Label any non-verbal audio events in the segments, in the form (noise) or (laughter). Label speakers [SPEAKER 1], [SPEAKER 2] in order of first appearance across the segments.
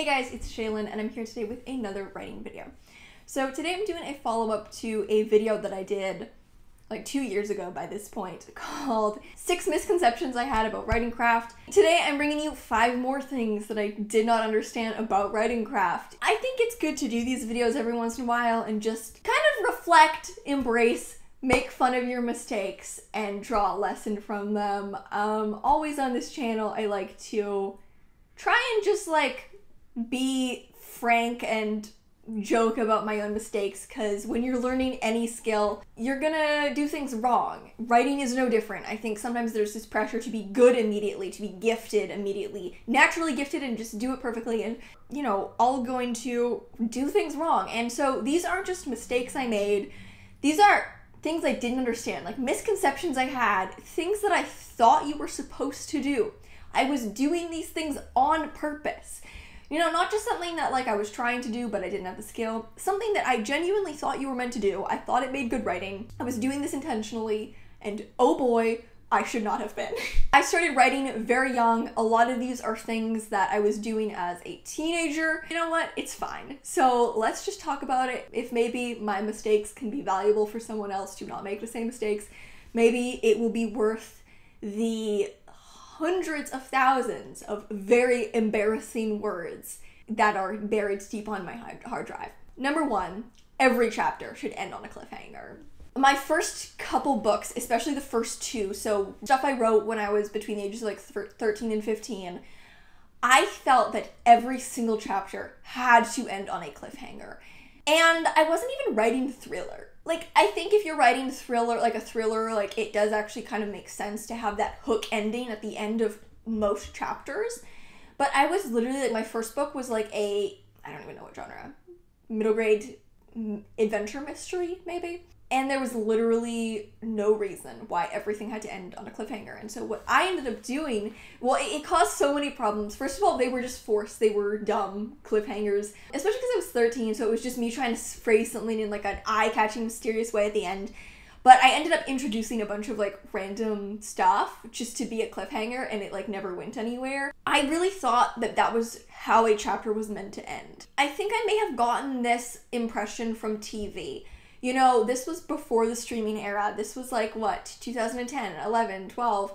[SPEAKER 1] Hey guys, it's Shaelin and I'm here today with another writing video. So today I'm doing a follow-up to a video that I did like two years ago by this point (laughs) called Six Misconceptions I Had About Writing Craft. Today I'm bringing you five more things that I did not understand about writing craft. I think it's good to do these videos every once in a while and just kind of reflect, embrace, make fun of your mistakes, and draw a lesson from them. Um, always on this channel I like to try and just like be frank and joke about my own mistakes because when you're learning any skill, you're gonna do things wrong. Writing is no different. I think sometimes there's this pressure to be good immediately, to be gifted immediately, naturally gifted, and just do it perfectly, and you know, all going to do things wrong. And so these aren't just mistakes I made, these are things I didn't understand, like misconceptions I had, things that I thought you were supposed to do. I was doing these things on purpose. You know, not just something that like I was trying to do but I didn't have the skill. Something that I genuinely thought you were meant to do. I thought it made good writing. I was doing this intentionally and oh boy, I should not have been. (laughs) I started writing very young. A lot of these are things that I was doing as a teenager. You know what? It's fine. So let's just talk about it. If maybe my mistakes can be valuable for someone else to not make the same mistakes, maybe it will be worth the hundreds of thousands of very embarrassing words that are buried deep on my hard drive. Number one, every chapter should end on a cliffhanger. My first couple books, especially the first two, so stuff I wrote when I was between the ages of like 13 and 15, I felt that every single chapter had to end on a cliffhanger. And I wasn't even writing thriller like I think if you're writing thriller like a thriller like it does actually kind of make sense to have that hook ending at the end of most chapters. But I was literally like my first book was like a I don't even know what genre. Middle grade mm, adventure mystery maybe and there was literally no reason why everything had to end on a cliffhanger. And so what I ended up doing, well, it, it, caused so many problems. First of all, they were just forced. They were dumb cliffhangers, especially because I was 13, so it was just me trying to phrase something in like an eye-catching, mysterious way at the end. But I ended up introducing a bunch of like random stuff just to be a cliffhanger and it like never went anywhere. I really thought that that was how a chapter was meant to end. I think I may have gotten this impression from TV you know, this was before the streaming era. This was like what, 2010, 11, 12.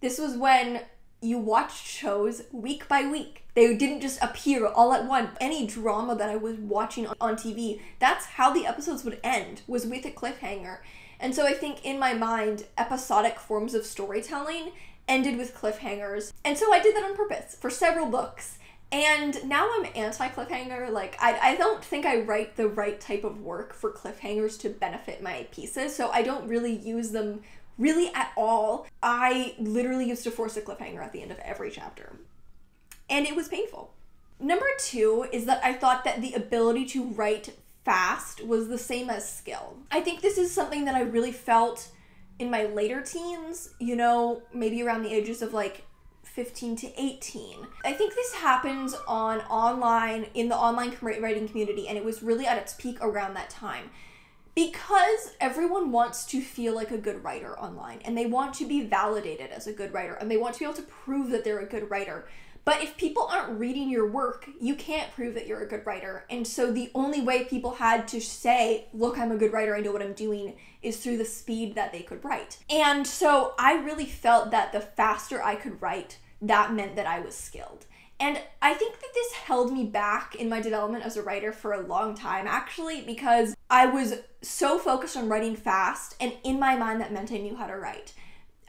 [SPEAKER 1] This was when you watched shows week by week. They didn't just appear all at once. Any drama that I was watching on TV, that's how the episodes would end, was with a cliffhanger. And so I think in my mind, episodic forms of storytelling ended with cliffhangers. And so I did that on purpose for several books. And now I'm anti cliffhanger. Like, I, I don't think I write the right type of work for cliffhangers to benefit my pieces, so I don't really use them really at all. I literally used to force a cliffhanger at the end of every chapter, and it was painful. Number two is that I thought that the ability to write fast was the same as skill. I think this is something that I really felt in my later teens, you know, maybe around the ages of like 15 to 18. I think this happens on online, in the online writing community, and it was really at its peak around that time. Because everyone wants to feel like a good writer online, and they want to be validated as a good writer, and they want to be able to prove that they're a good writer. But if people aren't reading your work, you can't prove that you're a good writer. And so the only way people had to say, look, I'm a good writer, I know what I'm doing, is through the speed that they could write. And so I really felt that the faster I could write, that meant that I was skilled. And I think that this held me back in my development as a writer for a long time, actually, because I was so focused on writing fast, and in my mind, that meant I knew how to write.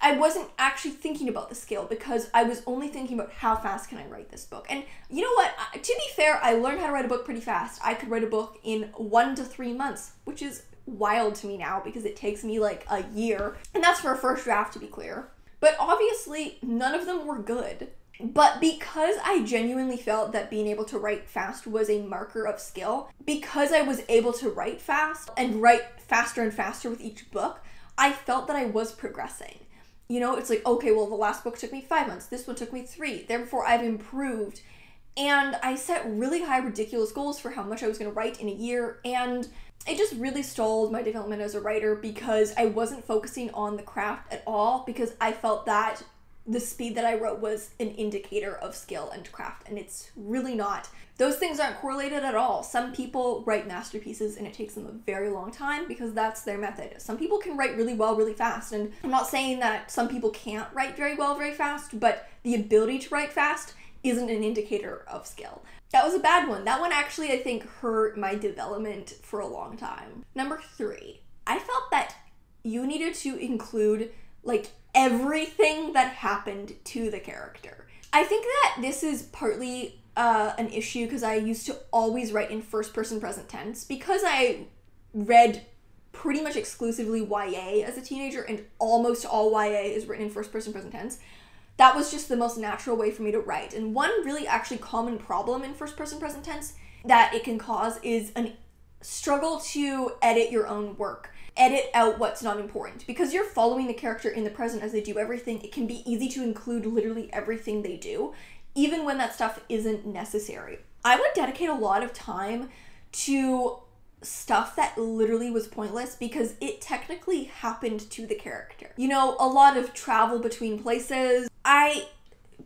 [SPEAKER 1] I wasn't actually thinking about the skill because I was only thinking about how fast can I write this book. And you know what? To be fair, I learned how to write a book pretty fast. I could write a book in one to three months, which is wild to me now because it takes me like a year. And that's for a first draft, to be clear. But obviously, none of them were good. But because I genuinely felt that being able to write fast was a marker of skill, because I was able to write fast and write faster and faster with each book, I felt that I was progressing. You know, it's like, okay, well, the last book took me five months, this one took me three. Therefore, I've improved. And I set really high, ridiculous goals for how much I was going to write in a year. And it just really stalled my development as a writer because I wasn't focusing on the craft at all because I felt that the speed that I wrote was an indicator of skill and craft, and it's really not. Those things aren't correlated at all. Some people write masterpieces and it takes them a very long time because that's their method. Some people can write really well really fast, and I'm not saying that some people can't write very well very fast, but the ability to write fast isn't an indicator of skill. That was a bad one. That one actually, I think, hurt my development for a long time. Number three, I felt that you needed to include like everything that happened to the character. I think that this is partly uh, an issue because I used to always write in first person present tense because I read pretty much exclusively YA as a teenager and almost all YA is written in first person present tense. That was just the most natural way for me to write. And one really actually common problem in first person present tense that it can cause is an struggle to edit your own work edit out what's not important. Because you're following the character in the present as they do everything, it can be easy to include literally everything they do, even when that stuff isn't necessary. I would dedicate a lot of time to stuff that literally was pointless because it technically happened to the character. You know, a lot of travel between places. I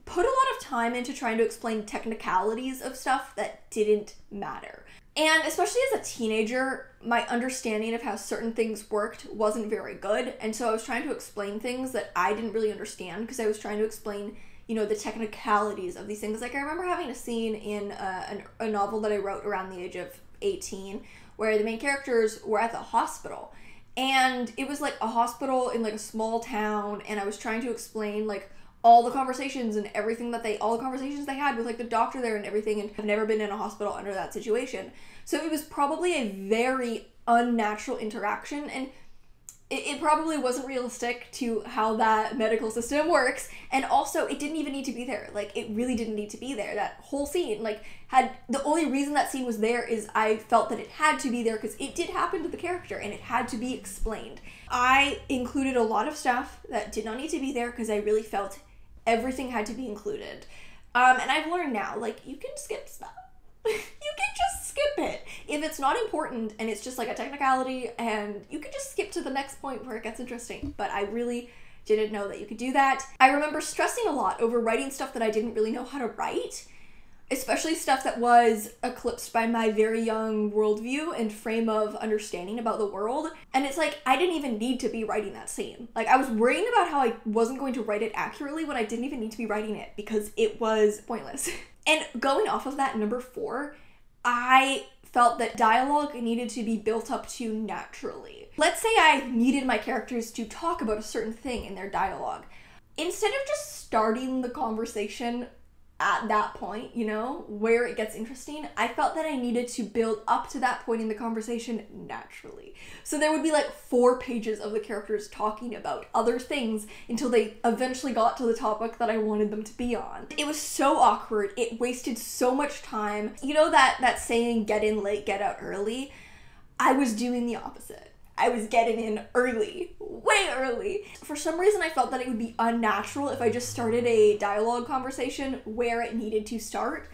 [SPEAKER 1] put a lot of time into trying to explain technicalities of stuff that didn't matter. And especially as a teenager, my understanding of how certain things worked wasn't very good. And so I was trying to explain things that I didn't really understand because I was trying to explain, you know, the technicalities of these things. Like I remember having a scene in uh, a, a novel that I wrote around the age of 18 where the main characters were at the hospital. And it was like a hospital in like a small town. And I was trying to explain like all the conversations and everything that they all the conversations they had with like the doctor there and everything and have never been in a hospital under that situation. So it was probably a very unnatural interaction and it, probably wasn't realistic to how that medical system works and also it didn't even need to be there. Like it really didn't need to be there. That whole scene like had the only reason that scene was there is i felt that it had to be there because it did happen to the character and it had to be explained. I included a lot of stuff that did not need to be there because i really felt everything had to be included. Um, and I've learned now, like, you can skip stuff. (laughs) you can just skip it. If it's not important and it's just like a technicality, and you can just skip to the next point where it gets interesting. But I really didn't know that you could do that. I remember stressing a lot over writing stuff that I didn't really know how to write especially stuff that was eclipsed by my very young worldview and frame of understanding about the world. And it's like, I didn't even need to be writing that scene. Like, I was worrying about how I wasn't going to write it accurately when I didn't even need to be writing it because it was pointless. (laughs) and going off of that, number four, I felt that dialogue needed to be built up to naturally. Let's say I needed my characters to talk about a certain thing in their dialogue. Instead of just starting the conversation at that point, you know, where it gets interesting, I felt that I needed to build up to that point in the conversation naturally. So there would be like four pages of the characters talking about other things until they eventually got to the topic that I wanted them to be on. It was so awkward. It wasted so much time. You know that that saying get in late, get out early? I was doing the opposite. I was getting in early, way early. For some reason, I felt that it would be unnatural if I just started a dialogue conversation where it needed to start.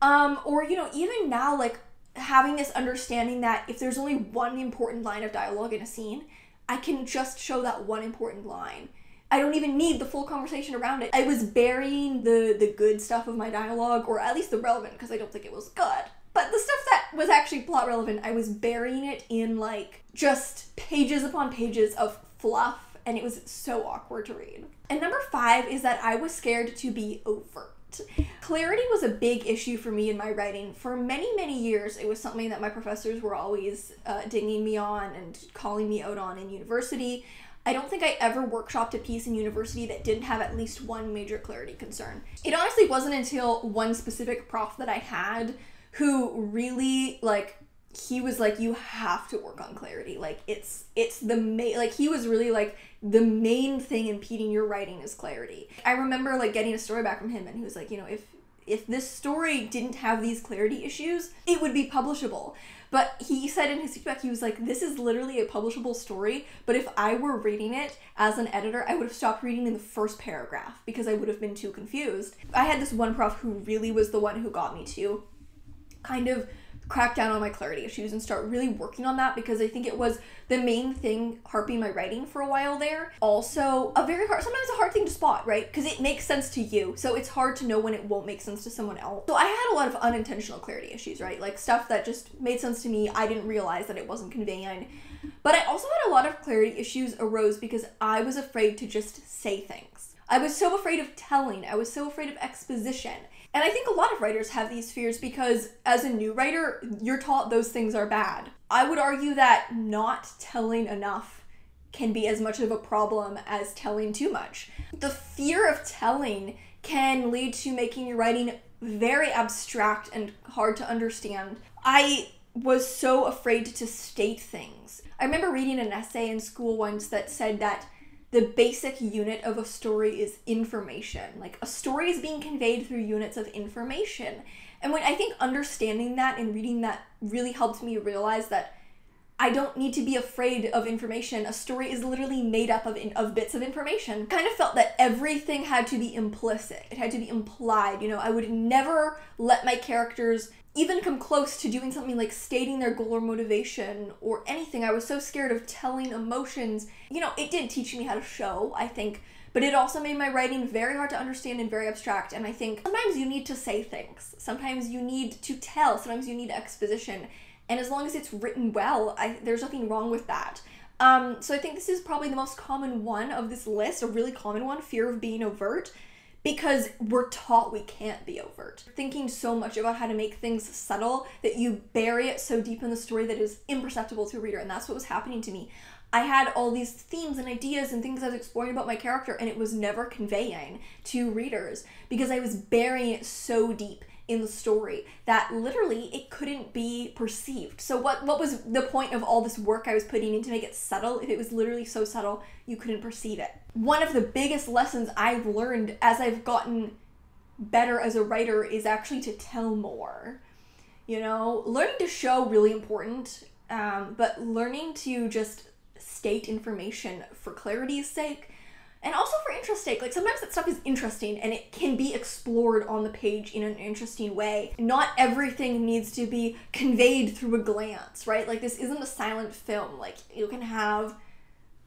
[SPEAKER 1] Um, or, you know, even now, like having this understanding that if there's only one important line of dialogue in a scene, I can just show that one important line. I don't even need the full conversation around it. I was burying the the good stuff of my dialogue, or at least the relevant, because I don't think it was good. But the stuff that was actually plot relevant, I was burying it in like just pages upon pages of fluff, and it was so awkward to read. And number five is that I was scared to be overt. Clarity was a big issue for me in my writing. For many, many years, it was something that my professors were always uh, dinging me on and calling me out on in university. I don't think I ever workshopped a piece in university that didn't have at least one major clarity concern. It honestly wasn't until one specific prof that I had who really like he was like you have to work on clarity. Like it's it's the main like he was really like the main thing impeding your writing is clarity. I remember like getting a story back from him and he was like you know if if this story didn't have these clarity issues it would be publishable. But he said in his feedback he was like this is literally a publishable story but if i were reading it as an editor i would have stopped reading in the first paragraph because i would have been too confused. I had this one prof who really was the one who got me to kind of crack down on my clarity issues and start really working on that because I think it was the main thing harping my writing for a while there. Also, a very hard, sometimes a hard thing to spot, right? Because it makes sense to you, so it's hard to know when it won't make sense to someone else. So I had a lot of unintentional clarity issues, right? Like stuff that just made sense to me, I didn't realize that it wasn't conveying. But I also had a lot of clarity issues arose because I was afraid to just say things. I was so afraid of telling, I was so afraid of exposition. And I think a lot of writers have these fears because as a new writer, you're taught those things are bad. I would argue that not telling enough can be as much of a problem as telling too much. The fear of telling can lead to making your writing very abstract and hard to understand. I was so afraid to state things. I remember reading an essay in school once that said that the basic unit of a story is information. Like a story is being conveyed through units of information. And when I think understanding that and reading that really helped me realize that I don't need to be afraid of information. A story is literally made up of, in, of bits of information. Kind of felt that everything had to be implicit. It had to be implied. You know, I would never let my characters even come close to doing something like stating their goal or motivation or anything. I was so scared of telling emotions. You know, it did teach me how to show, I think, but it also made my writing very hard to understand and very abstract. And I think sometimes you need to say things, sometimes you need to tell, sometimes you need exposition. And as long as it's written well, I, there's nothing wrong with that. Um, so I think this is probably the most common one of this list, a really common one fear of being overt because we're taught we can't be overt. Thinking so much about how to make things subtle that you bury it so deep in the story that it is imperceptible to a reader, and that's what was happening to me. I had all these themes and ideas and things I was exploring about my character, and it was never conveying to readers because I was burying it so deep in the story that literally it couldn't be perceived. So what what was the point of all this work I was putting in to make it subtle if it was literally so subtle you couldn't perceive it? One of the biggest lessons I've learned as I've gotten better as a writer is actually to tell more. You know, learning to show really important, um, but learning to just state information for clarity's sake and also for interest sake like sometimes that stuff is interesting and it can be explored on the page in an interesting way. Not everything needs to be conveyed through a glance right? Like this isn't a silent film. Like you can have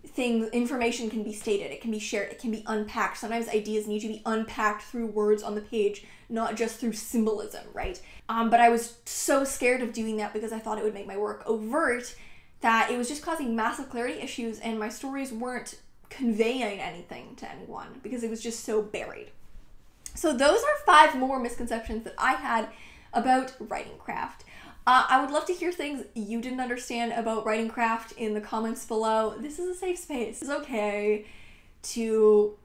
[SPEAKER 1] things information can be stated it can be shared it can be unpacked. Sometimes ideas need to be unpacked through words on the page not just through symbolism right? Um, but i was so scared of doing that because i thought it would make my work overt that it was just causing massive clarity issues and my stories weren't conveying anything to anyone because it was just so buried. So, those are five more misconceptions that I had about writing craft. Uh, I would love to hear things you didn't understand about writing craft in the comments below. This is a safe space. It's okay to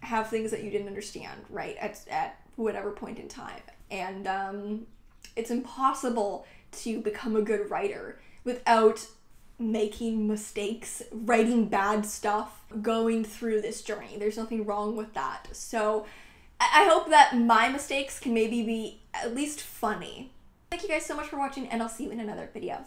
[SPEAKER 1] have things that you didn't understand, right, at, at whatever point in time. And um, it's impossible to become a good writer without making mistakes, writing bad stuff, going through this journey. There's nothing wrong with that. So I hope that my mistakes can maybe be at least funny. Thank you guys so much for watching, and I'll see you in another video.